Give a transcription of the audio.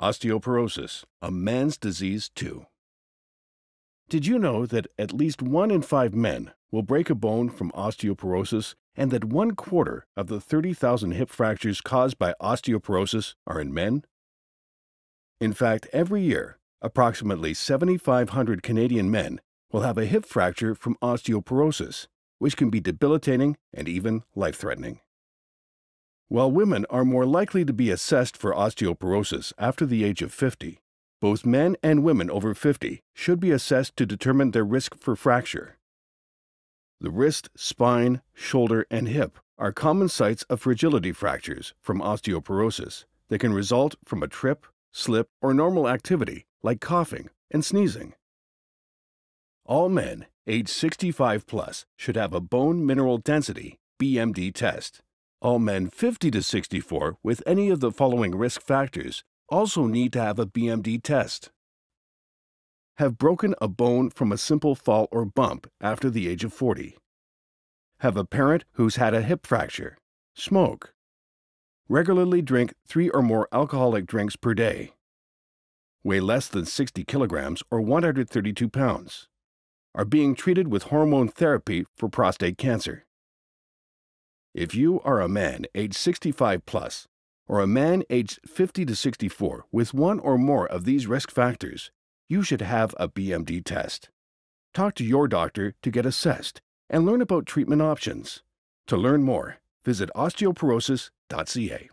Osteoporosis, a man's disease too. Did you know that at least one in five men will break a bone from osteoporosis and that one quarter of the 30,000 hip fractures caused by osteoporosis are in men? In fact, every year, approximately 7,500 Canadian men will have a hip fracture from osteoporosis, which can be debilitating and even life threatening. While women are more likely to be assessed for osteoporosis after the age of 50, both men and women over 50 should be assessed to determine their risk for fracture. The wrist, spine, shoulder, and hip are common sites of fragility fractures from osteoporosis that can result from a trip, slip, or normal activity like coughing and sneezing. All men age 65 plus should have a bone mineral density BMD test. All men 50 to 64 with any of the following risk factors also need to have a BMD test. Have broken a bone from a simple fall or bump after the age of 40. Have a parent who's had a hip fracture. Smoke. Regularly drink three or more alcoholic drinks per day. Weigh less than 60 kilograms or 132 pounds. Are being treated with hormone therapy for prostate cancer. If you are a man age 65 plus, or a man aged 50 to 64 with one or more of these risk factors, you should have a BMD test. Talk to your doctor to get assessed and learn about treatment options. To learn more, visit osteoporosis.ca.